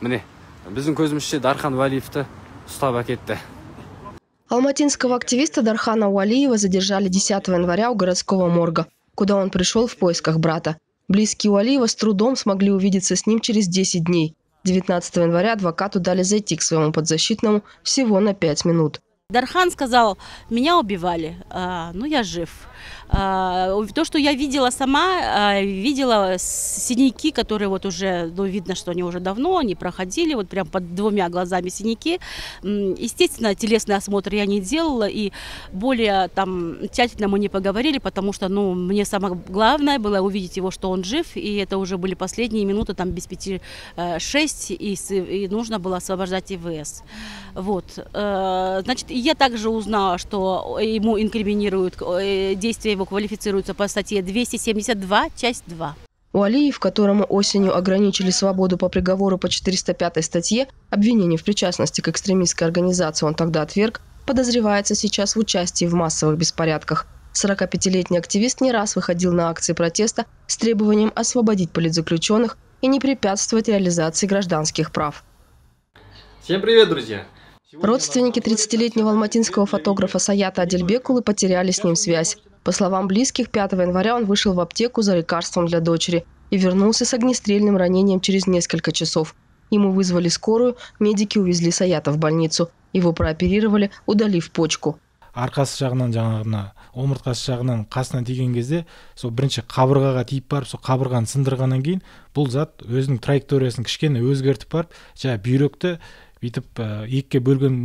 міне біздің көзімізше дархан уәлиевті ұстап әкетті Алматинского активиста Дархана Уалиева задержали 10 января у городского морга, куда он пришел в поисках брата. Близкие Уалиева с трудом смогли увидеться с ним через 10 дней. 19 января адвокату дали зайти к своему подзащитному всего на 5 минут. Дархан сказал, меня убивали, а, ну я жив. а, то, что я видела сама, а, видела синяки, которые вот уже, ну, видно, что они уже давно, они проходили, вот прям под двумя глазами синяки. Естественно, телесный осмотр я не делала, и более там тщательно мы не поговорили, потому что, ну, мне самое главное было увидеть его, что он жив, и это уже были последние минуты, там, без пяти э, шесть, и, и нужно было освобождать ИВС. Вот. Э, значит, я также узнала, что ему инкриминируют э, действия его квалифицируются по статье 272, часть 2. Уалиев, которому осенью ограничили свободу по приговору по 405 статье, обвинение в причастности к экстремистской организации он тогда отверг, подозревается сейчас в участии в массовых беспорядках. 45-летний активист не раз выходил на акции протеста с требованием освободить политзаключенных и не препятствовать реализации гражданских прав. Всем привет, друзья! Родственники 30-летнего алматинского фотографа Саята Адельбекулы потеряли с ним связь. По словам близких, 5 января он вышел в аптеку за лекарством для дочери и вернулся с огнестрельным ранением через несколько часов. Ему вызвали скорую, медики увезли Саята в больницу. Его прооперировали, удалив почку. арқасы жағынан жаңағы мына омыртқасы жағынан қасына тиген кезде сол бірінші қабырғаға тиіп барып сол қабырғаны сындырғаннан кейін бұл зат өзінің траекториясын кішкене өзгертіп барып жаңағы бүйректі бүйтіп екіге бөлген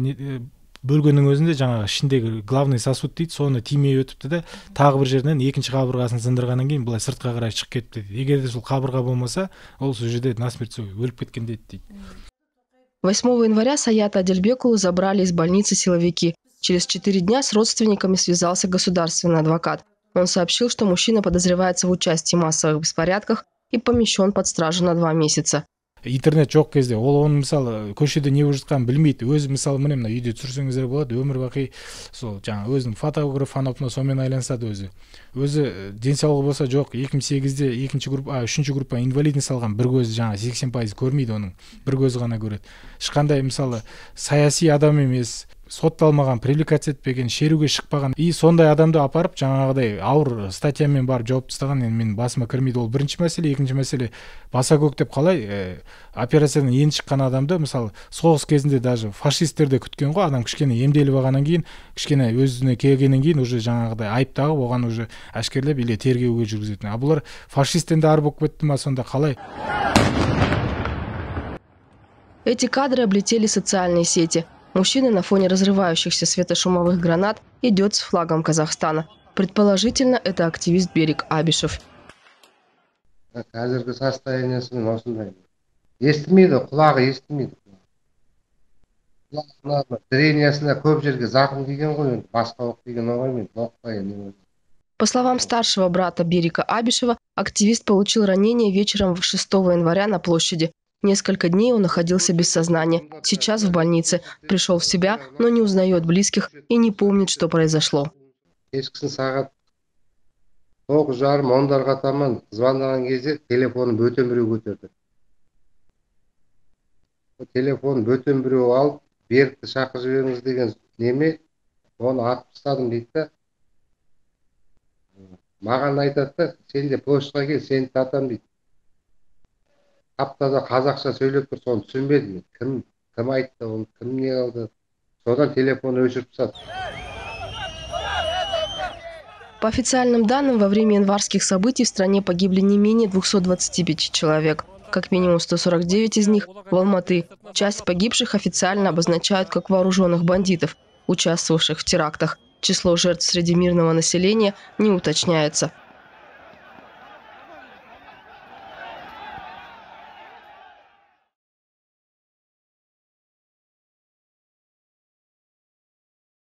бөлгеннің өзінде жаңағы ішіндегі главный сосуд дейді соны тимей өтіпті да тағы бір жерінен екінші қабырғасын сындырғаннан кейін былай сыртқа қарай шығып кетіпті дейді егер де сол қабырға болмаса ол сол жерде насмерть өліп кеткен еді дейді 8 января Саята Адельбекулу забрали из больницы силовики. Через четыре дня с родственниками связался государственный адвокат. Он сообщил, что мужчина подозревается в участии в массовых беспорядках и помещен под стражу на два месяца. Интернет жоқ кезде ол оны мысалы көшеде не болып жатқанын білмейді. Өзі мысалы міне мына үйде түсірсеңіздер болады өмір бақи сол жаңағы өзінің фотограф фанатына сонымен айланысады өзі. Өзі денсаулығы болса жоқ екі мың сегізде екінші группа үшінші группа инвалидность алған бір көзі жаңағы сексен пайыз көрмейді оның бір көзі ғана көреді. Ешқандай мысалы саяси адам емес сотталмаған привлекаться етпеген шеруге шықпаған и сондай адамды апарып жаңағыдай ауыр статьямен барып жауып тастаған. Енді менің басыма кірмейді ол бірінші мәселе. Екінші мәселе баса көктеп қалай ә, операциядан енді шыққан адамды мысалы соғыс кезінде даже фашисттер де күткен ғой. Адам кішкене емделіп алғаннан кейін кішкене өзіне келгеннен кейін уже жаңағыдай айып тағып оған уже әшкерлеп или тергеуге жүргізетін. А бұлар фашисттен де ар болып кетті ма сонда қалай? Эти кадры облетели социальные сети. Мужчина на фоне разрывающихся светошумовых гранат идет с флагом Казахстана. Предположительно, это активист Берег Абишев. қазіргі состояниесімен осындай естімейді құлағы естімейді зрениесіне көп жерге зақым тиген ғой енді басқа оқ тиген ғой мен оқпай По словам старшего брата Берика Абишева, активист получил ранение вечером 6 января на площади. Несколько дней он находился без сознания. Сейчас в больнице. Пришел в себя, но не узнает близких и не помнит, что произошло. кешкісін сағат тоғыз жарым ондарға таман звондаған кезде телефонын бөтен біреу көтерді телефонын бөтен біреу алып берікті шақырып жіберіңіз деген неме оны атып тастадым дейді да маған айтады да сен де почтаға кел сені татамын дейді тап таза қазақша сөйлеп тұр соны түсінбедім кім кім айтты оны кім не қылды содан телефонды өшіріп тастады По официальным данным, во время январских событий в стране погибли не менее 225 человек. Как минимум 149 из них в Алматы. Часть погибших официально обозначают как вооруженных бандитов, участвовавших в терактах. Число жертв среди мирного населения не уточняется.